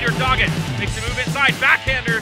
Later, Doggett. Makes a move inside, backhander,